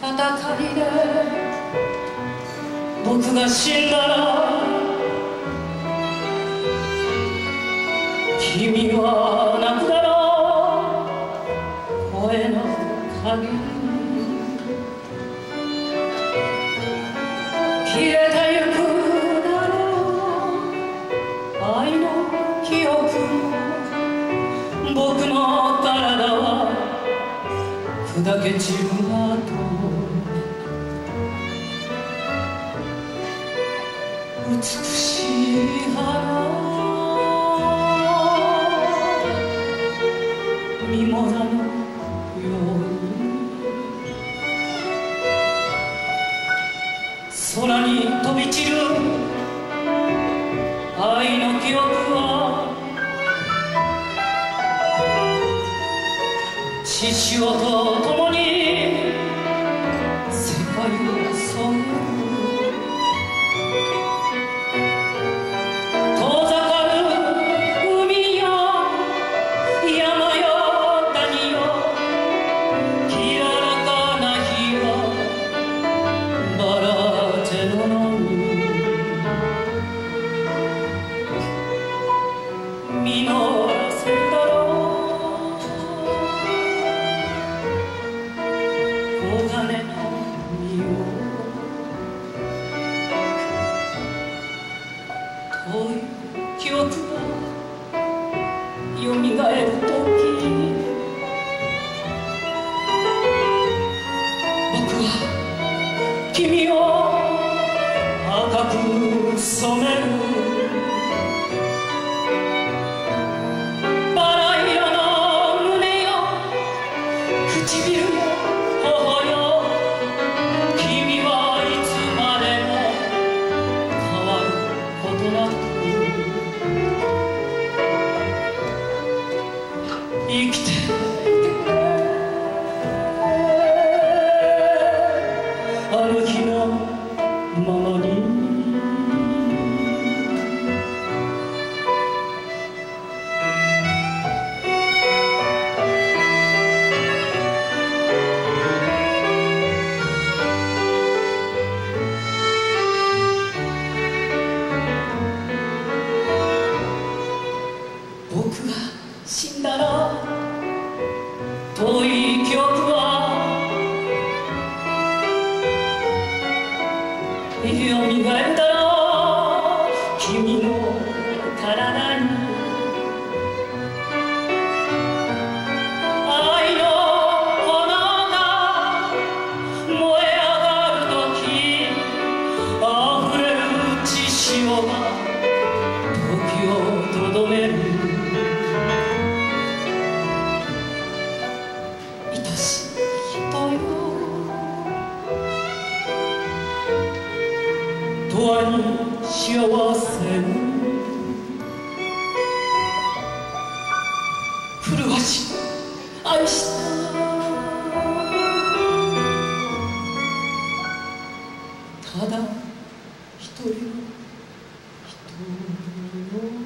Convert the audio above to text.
戦いで僕が死んだら君は泣くだろう声の影消えてゆくだろう愛の記憶僕の体は砕け散る後美しい花。ミモザのように空に飛び散る愛の記憶血潮と共に唇死んだら遠い記憶はよみがえったら君の体に愛の炎が燃え上がるとき溢れる血潮が永遠に幸せ。に古橋愛した。ただ一人の人。